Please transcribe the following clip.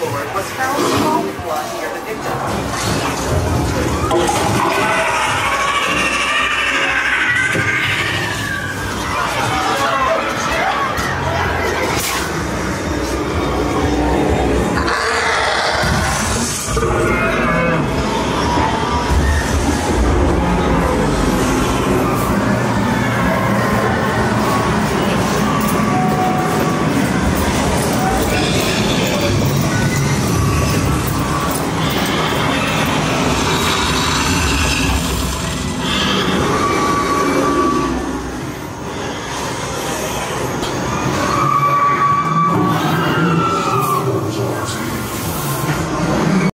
floor was found small with blood near the victim. Thank